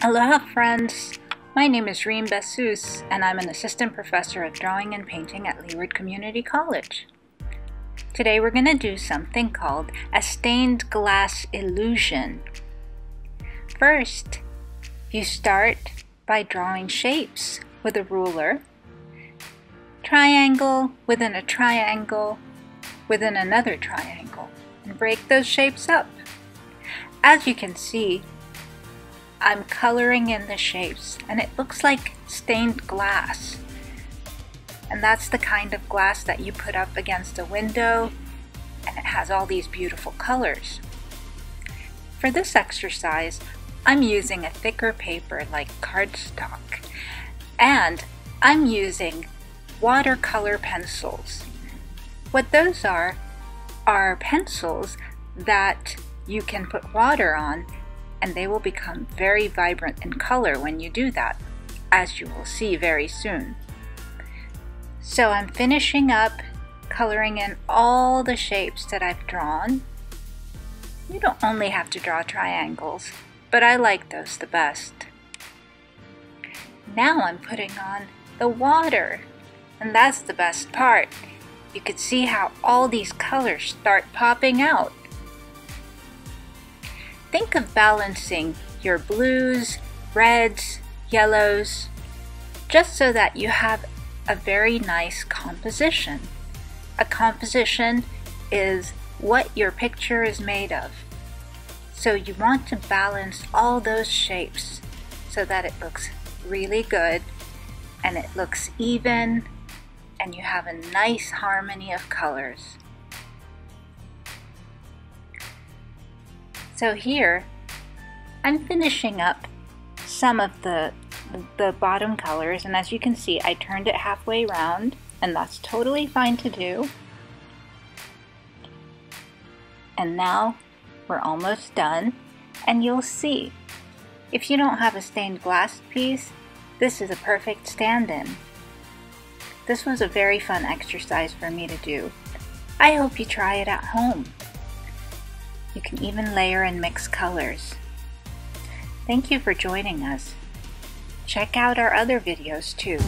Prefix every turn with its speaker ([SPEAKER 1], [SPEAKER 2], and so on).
[SPEAKER 1] Aloha friends! My name is Reem Bessus and I'm an assistant professor of drawing and painting at Leeward Community College. Today we're going to do something called a stained glass illusion. First, you start by drawing shapes with a ruler, triangle within a triangle within another triangle, and break those shapes up. As you can see, I'm coloring in the shapes and it looks like stained glass. And that's the kind of glass that you put up against a window and it has all these beautiful colors. For this exercise, I'm using a thicker paper like cardstock and I'm using watercolor pencils. What those are, are pencils that you can put water on and they will become very vibrant in color when you do that, as you will see very soon. So I'm finishing up coloring in all the shapes that I've drawn. You don't only have to draw triangles, but I like those the best. Now I'm putting on the water, and that's the best part. You can see how all these colors start popping out. Think of balancing your blues, reds, yellows, just so that you have a very nice composition. A composition is what your picture is made of. So you want to balance all those shapes so that it looks really good and it looks even and you have a nice harmony of colors. So here, I'm finishing up some of the, the bottom colors, and as you can see, I turned it halfway around, and that's totally fine to do. And now we're almost done, and you'll see. If you don't have a stained glass piece, this is a perfect stand-in. This was a very fun exercise for me to do. I hope you try it at home. You can even layer and mix colors. Thank you for joining us. Check out our other videos too.